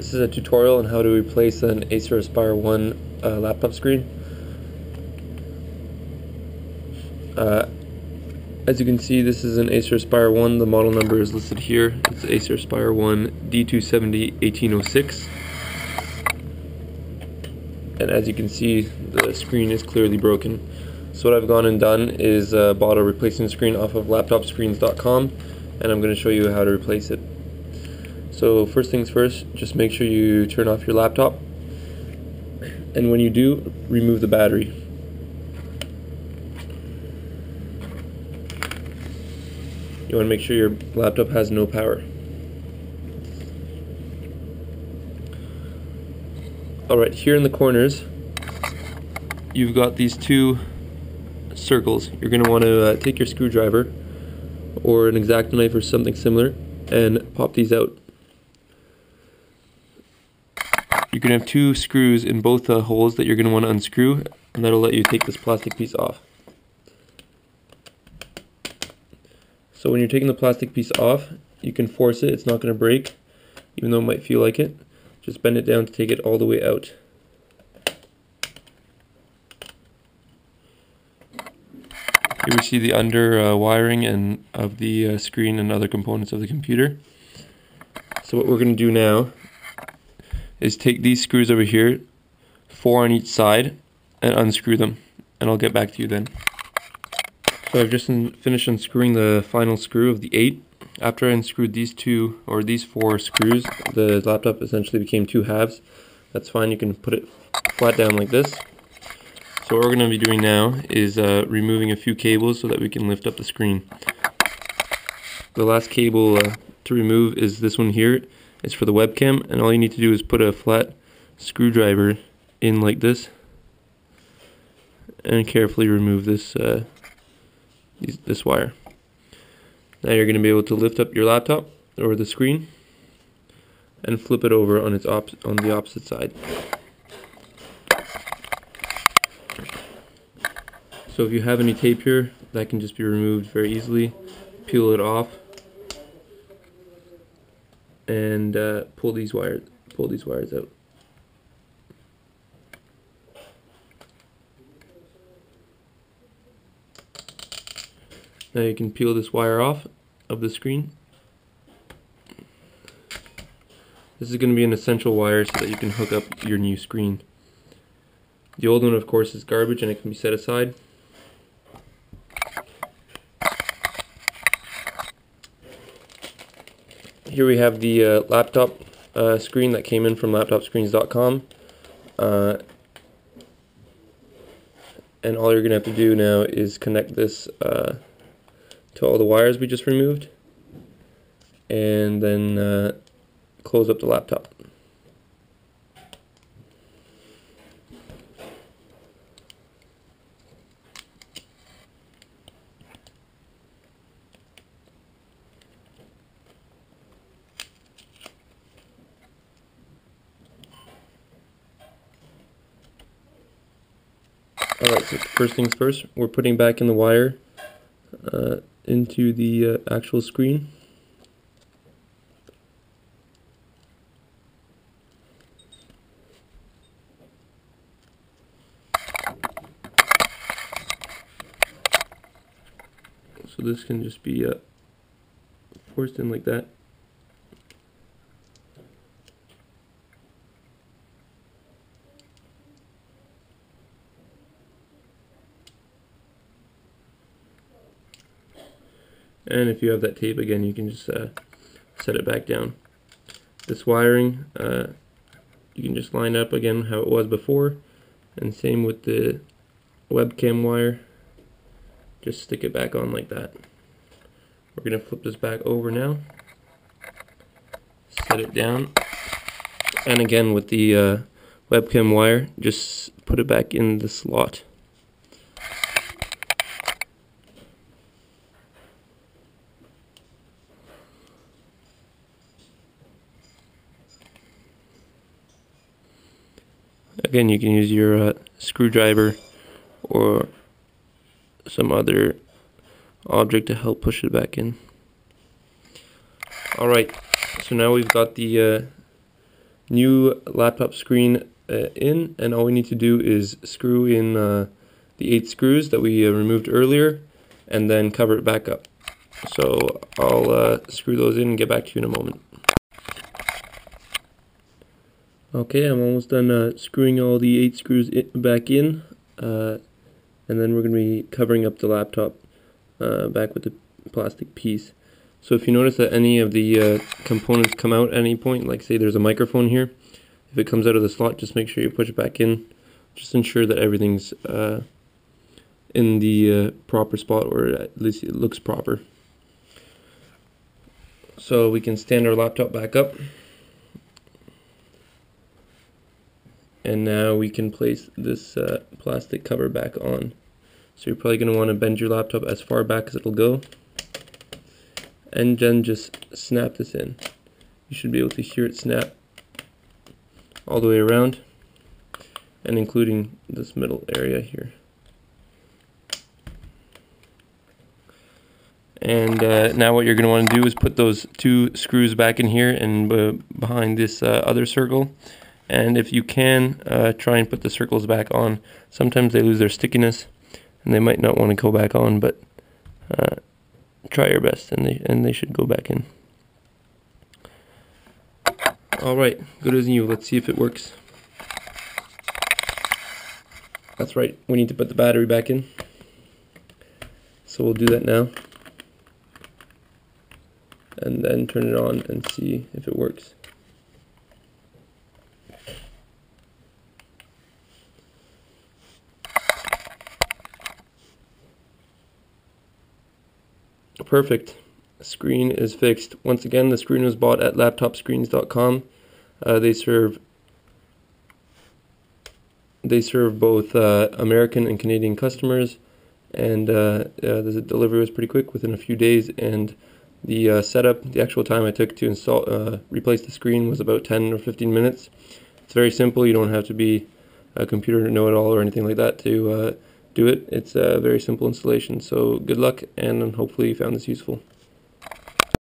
This is a tutorial on how to replace an Acer Aspire One uh, laptop screen. Uh, as you can see, this is an Acer Aspire One. The model number is listed here. It's Acer Aspire One D270 1806. And as you can see, the screen is clearly broken. So what I've gone and done is uh, bought a replacement screen off of laptopscreens.com and I'm going to show you how to replace it. So first things first, just make sure you turn off your laptop. And when you do, remove the battery. You want to make sure your laptop has no power. Alright, here in the corners, you've got these two circles. You're going to want to uh, take your screwdriver or an X-Acto knife or something similar and pop these out. You're to have two screws in both uh, holes that you're going to want to unscrew and that'll let you take this plastic piece off. So when you're taking the plastic piece off, you can force it, it's not going to break, even though it might feel like it. Just bend it down to take it all the way out. Here we see the under uh, wiring and of the uh, screen and other components of the computer. So what we're going to do now is take these screws over here, four on each side, and unscrew them. And I'll get back to you then. So I've just finished unscrewing the final screw of the eight. After I unscrewed these two, or these four screws, the laptop essentially became two halves. That's fine, you can put it flat down like this. So what we're going to be doing now is uh, removing a few cables so that we can lift up the screen. The last cable uh, to remove is this one here. It's for the webcam and all you need to do is put a flat screwdriver in like this and carefully remove this uh, this wire. Now you're going to be able to lift up your laptop or the screen and flip it over on its op on the opposite side. So if you have any tape here, that can just be removed very easily. Peel it off and uh, pull these wires pull these wires out. Now you can peel this wire off of the screen. This is going to be an essential wire so that you can hook up your new screen. The old one of course is garbage and it can be set aside. Here we have the uh, laptop uh, screen that came in from laptopscreens.com uh, and all you're gonna have to do now is connect this uh, to all the wires we just removed. And then uh, close up the laptop Alright, so first things first, we're putting back in the wire uh, into the uh, actual screen. So this can just be uh, forced in like that. And if you have that tape again you can just uh, set it back down. This wiring uh, you can just line up again how it was before. And same with the webcam wire. Just stick it back on like that. We're gonna flip this back over now. Set it down. And again with the uh, webcam wire just put it back in the slot Again, you can use your uh, screwdriver or some other object to help push it back in. Alright, so now we've got the uh, new laptop screen uh, in and all we need to do is screw in uh, the eight screws that we uh, removed earlier and then cover it back up. So I'll uh, screw those in and get back to you in a moment. Okay, I'm almost done uh, screwing all the eight screws back in uh, and then we're going to be covering up the laptop back with the plastic piece. So if you notice that any of the uh, components come out at any point, like say there's a microphone here, if it comes out of the slot, just make sure you push it back in. Just ensure that everything's uh, in the uh, proper spot, or at least it looks proper. So we can stand our laptop back up. And now we can place this uh, plastic cover back on. So you're probably going to want to bend your laptop as far back as it'll go and then just snap this in. You should be able to hear it snap all the way around and including this middle area here. And uh, now what you're going to want to do is put those two screws back in here and uh, behind this uh, other circle. And if you can, uh, try and put the circles back on. Sometimes they lose their stickiness and they might not want to go back on, but uh, try your best and they and they should go back in. All right good as new. Let's see if it works. That's right we need to put the battery back in. So we'll do that now. And then turn it on and see if it works Perfect. Screen is fixed. Once again, the screen was bought at laptopscreens.com. Uh, they serve they serve both uh, American and Canadian customers, and uh, the delivery was pretty quick within a few days. And the uh, setup, the actual time I took to install, uh, replace the screen was about 10 or 15 minutes. It's very simple. You don't have to be a computer know-it-all or anything like that to uh, do it. It's a very simple installation. So good luck and hopefully you found this useful.